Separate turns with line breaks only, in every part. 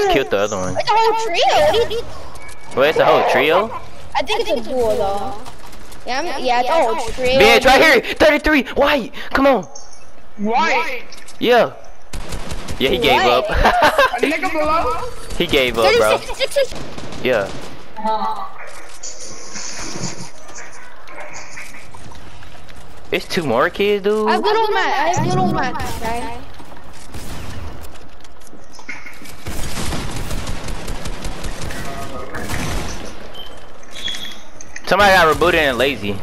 Just killed the other one.
It's a whole trio. What you-
Well, it's a whole trio.
I think it's a duo though. Yeah, I'm, yeah, it's a whole trio.
Bitch, right here. 33. White. Come on.
White.
Yeah. Yeah, he gave up.
A nigga below.
he gave up, bro.
36, 66.
Yeah. It's two more kids, dude.
I have good on Matt. I have good on Matt. Okay.
Somebody got rebooted and lazy.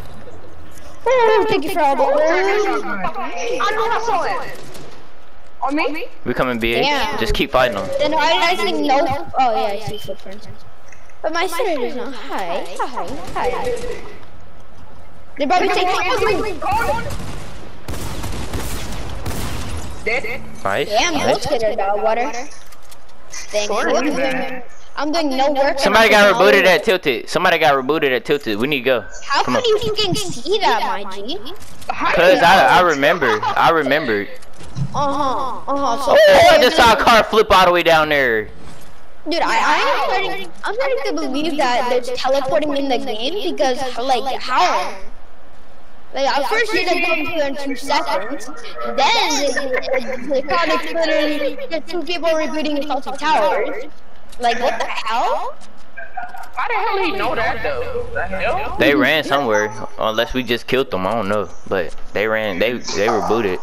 Oh, thank you for all the
I know I saw it. On me?
We coming big.
Damn.
Just keep fighting them.
Then why did I see no? Oh yeah, I see footprints. But my sister is not. Hi, hi, hi. They're about to take me.
Dead.
Nice.
Damn,
nice.
those kids are dog water. Thank you. I'm doing no work.
Somebody got rebooted at Tilted. Somebody got rebooted at Tilted. We need to go.
How
Come
could
on.
you fucking see that, my G?
Cause I I remembered. I remembered.
Uh huh. Uh huh. So,
Oh, I just saw a car flip all the way down there.
dude, I, I'm starting. I'm starting to believe that there's teleporting in the game because, like, how? Like, at first you're gonna come here in two seconds, then the, the, the comics literally the two people rebooting Salty Towers. Like, what the hell?
How the hell he know that though? The hell?
They ran somewhere, unless we just killed them. I don't know, but they ran. They they were booted.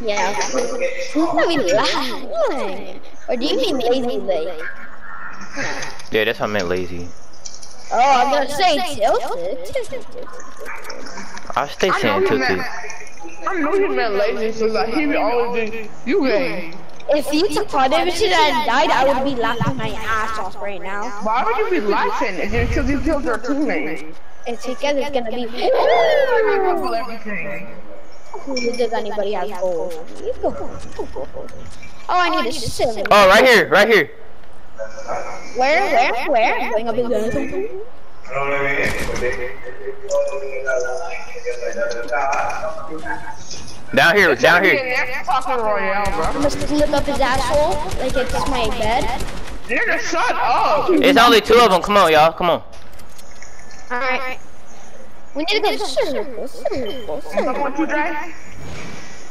Yeah. Who's gonna lying? Or do you mean lazy like?
Yeah, that's what I meant lazy.
Oh, I'm gonna say tilted.
I stay saying
he
Tilted.
I know he meant lazy, so like he be always do you game.
If you took part of it and died, I would be laughing my ass off right now.
Why would you be laughing? It's just because you killed your teammate.
It's because it's gonna be.
Double everything.
Who does anybody have gold? Oh, I need a seven.
Oh, right here, right here.
Where, where, where? I'm going up in the.
Down here, down here.
Fucking Royale,
I'm
bro.
gonna slip up his asshole like it's my bed.
Nigga, shut up.
It's only two of them. Come on, y'all. Come on.
Alright. We need to go circle, circle,
Fuck
circle.
what?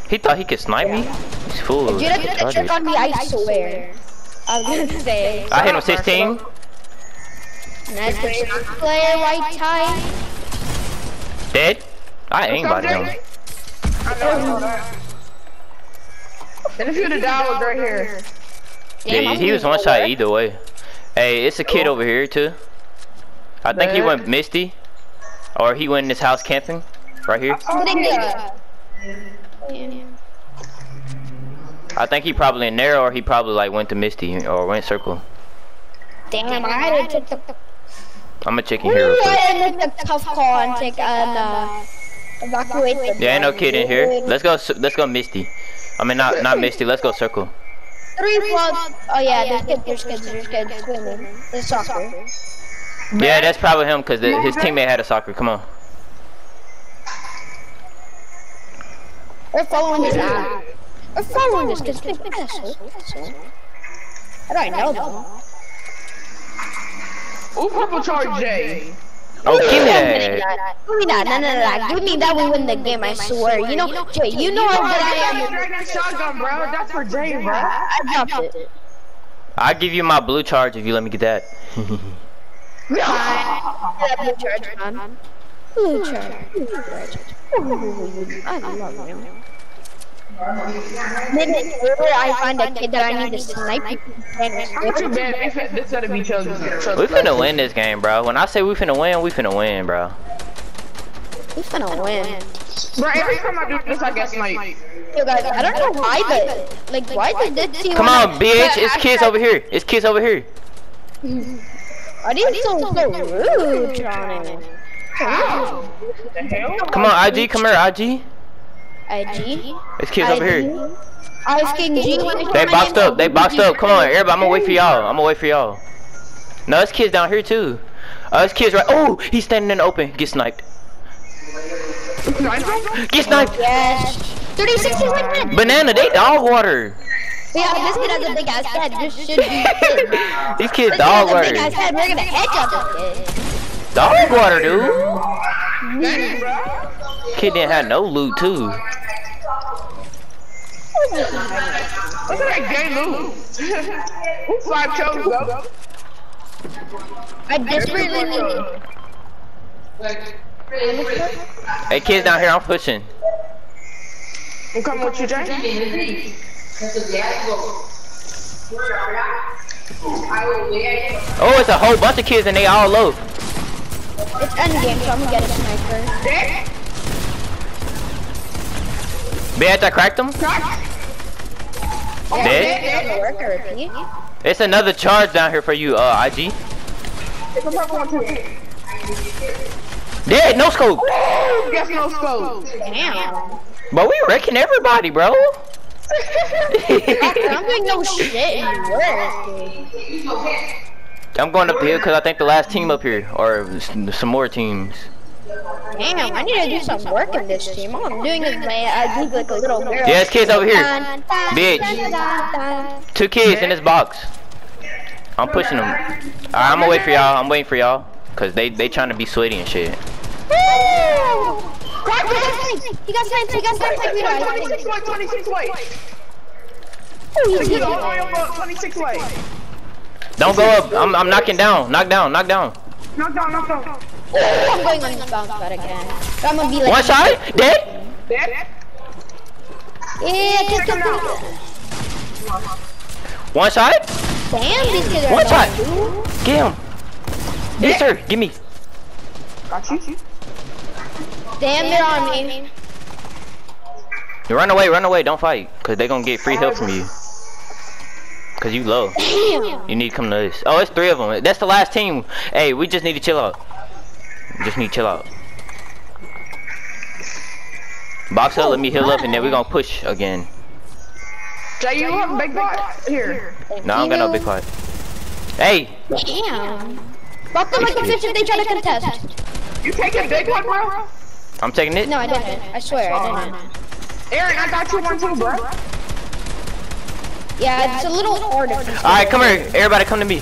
He thought he could snipe me. He's full of
Dude, I did a trick on me, I swear. I was gonna say.
I hit him 16.
Nice player, white tie.
Dead. I ain't about him.
I know, I know that. And if you'd have died, was right here.
Yeah, he was one shot either way. Hey, it's a kid over here too. I think he went Misty, or he went in his house camping, right here.
What did
I think he probably in there, or he probably like went to Misty or went circle.
Damn, I had to take the.
I'm gonna check in here real
Ooh, I
quick.
had to make the tough call and take and uh, evacuate the.
Yeah, ain't no kid in here. Let's go. Let's go Misty. I mean, not not Misty. Let's go circle.
Three plus. Oh yeah, there's kids, there's kids, there's kids swimming. There's soccer.
Yeah, that's probably him because his teammate had a soccer. Come on.
We're following this guy. We're following this kid's big asshole. asshole. I don't know though.
Who purple charge J?
Oh, give me
Give me
that.
that. Give me that. No, no, no, no. Give me that. We win the game. I swear. You know, Jay. You know how good I am.
Shotgun, bro. That's for J, bro.
I dropped it.
I'll give you my blue charge if you let me get that.
That blue charge, man. Blue charge. Blue charge. I love you. Then whenever I find a kid that I need to snipe,
Not too bad. This gotta be chosen.
we finna win this game, bro. When I say we finna win, we finna win, bro.
we finna win.
Bro, every time I do this, I get sniped.
Yo guys, I don't know why, but like, why did this team?
Come on, bitch. It's kids over here. It's kids over here.
Are these so so rude, Johnny?
The?
Come on, IG. Come here, IG.
IG.
It's kids over here.
Ice King G.
They boxed up. They boxed up. Come on, everybody. I'm gonna wait for y'all. I'm gonna wait for y'all. No, it's kids down here too. Uh, it's kids right. Oh, he's standing in the open. Get sniped. Get sniped.
Yes. 36 is like
Banana, they dog water.
Yeah, this kid has a big ass head. This should be.
These kids dog
has a big
water.
ass head. We're gonna headshot this kid.
Dog water, dude.
Dang, bro.
Kid didn't have no loot too.
Look at that gay loot. Who's five kills, though?
I desperately need it.
Hey, kids down here, I'm pushing.
I'm coming with you, Jay.
Oh, it's a whole bunch of kids and they all low.
It's endgame, so I'm gonna get a sniper.
Dead?
Bitch, I cracked them.
Crack.
Dead.
Doesn't work already.
It's another charge down here for you, uh, IG.
It's a purple one, too.
Dead, no scope.
Guess no scope.
Damn.
But we wrecking everybody, bro.
I'm doing no shit.
I'm going up here because I think the last team up here, or some more teams.
Damn, I need to do some work in this team. All I'm doing is my, I do like a little girl.
Yeah, it's kids over here.
Dun, dun,
Bitch. Two kids in this box. I'm pushing them. Alright, I'm gonna wait for y'all. I'm waiting for y'all. Cause they, they trying to be sweaty and shit.
Woo! Crack, he got sniped. He got sniped. He got. Like we know.
26 way, 26 way.
Oh, he's
He's all the way up, 26 way.
Don't go up. I'm, I'm knocking down. Knock down. Knock down.
Knock down, knock down.
I'm going on the bounce pad again. But I'm gonna be like.
One shot. Dead.
Dead?
Yeah,
him
a
out.
One shot.
Damn, these kids are
One shot.
annoying,
Get him. Yes, sir. Give me.
Got you.
Damn, they're on me.
You run away. Run away. Don't fight. Cause they gonna get free help from you. Cause you low.
Damn.
You need to come to this. Oh, it's three of them. That's the last team. Hey, we just need to chill out. Just need to chill out. Box up, let me heal up, and then we're gonna push again.
Jay, you have a big bot? Here.
No, I don't got no big fight. Hey,
Damn. Fuck them like a fish if they try to contest.
You take a big one, bro?
I'm taking it.
No, I didn't. I swear, I didn't.
Aaron, I got you one too, bro.
Yeah, it's a little hard if you
All right, come here. Everybody, come to me.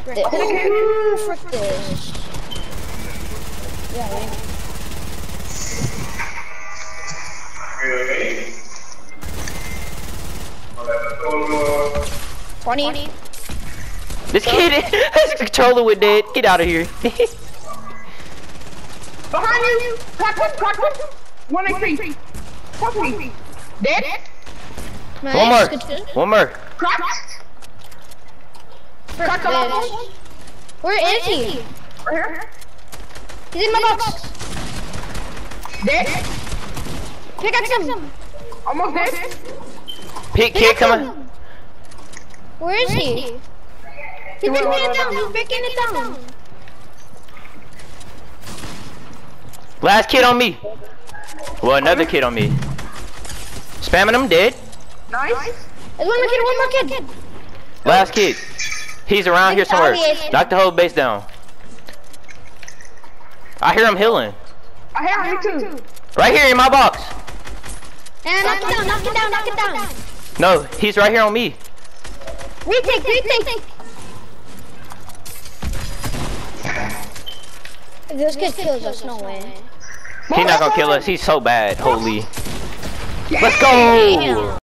Frick this. Ooh, frick this. Yeah, yeah. Twenty.
This kid, his controller was dead. Get out of here.
Behind you. Crack one, crack one. One HP. Fuck me. Dead?
One more. One more.
Crack.
Frick
Crack the last
this.
one.
Where is he?
Right here.
He's in my box.
Dead?
Pick up some.
Almost dead?
Pick kid coming.
Where is he? He's breaking it down. He's breaking it down.
Last kid on me. Well, another kid on me. Spamming him, dead.
Nice.
There's one more kid. One more kid.
Last kid. He's around here somewhere.
Obvious.
Knock the whole base down. I hear him healing.
I have me too.
Right here in my box.
And knock it down. Knock it down. Knock it down.
No, he's right here on me.
Retake. Retake. If this kid kills us, no way.
He's not gonna kill us. He's so bad. Holy. Let's go.